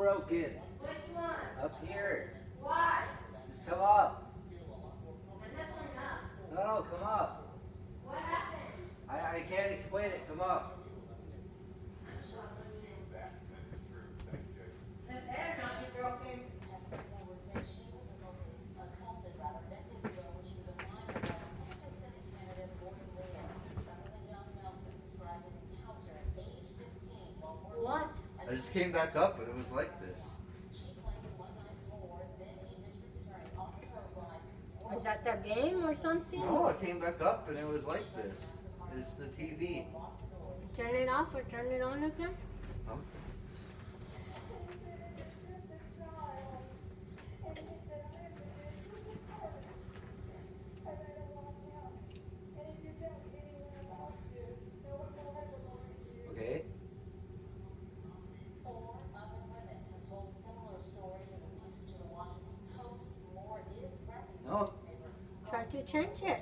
broken. Which one? Up here. Why? Just come up. I'm not going up. No, no, come up. What happened? I, I can't explain it. Come up. I just came back up and it was like this. She claims one night Moore, then a district attorney, offered her a ride. Was that the game or something? No, I came back up and it was like this. It's the TV. Turn it off or turn it on again? Okay. To change it.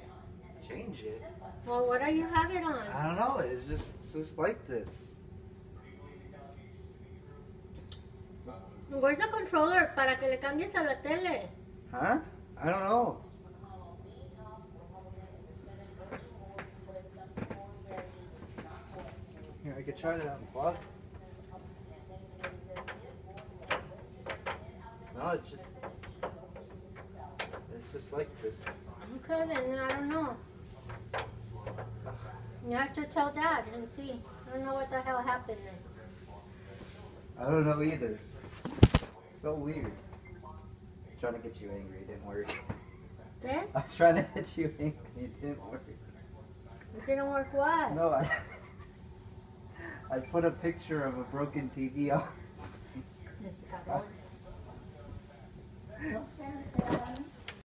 change it. Well, what do you have it on? I don't know. It's just, it's just like this. Where's the controller para que le cambies a la tele? Huh? I don't know. McConnell, the top Republican in the Senate, urging Moore to quit something Moore says he was not going to do. Here, I could try that unplug. The Senate Republican Campaign Committee says if Moore wins his race in Alabama, No, it's just, it's just like this. Okay, then I don't know. You have to tell dad and see. I don't know what the hell happened then. I don't know either. So weird. I was trying to get you angry. It didn't work. Okay? I was trying to get you angry. It didn't work. It didn't work what? No, I. I put a picture of a broken TV on.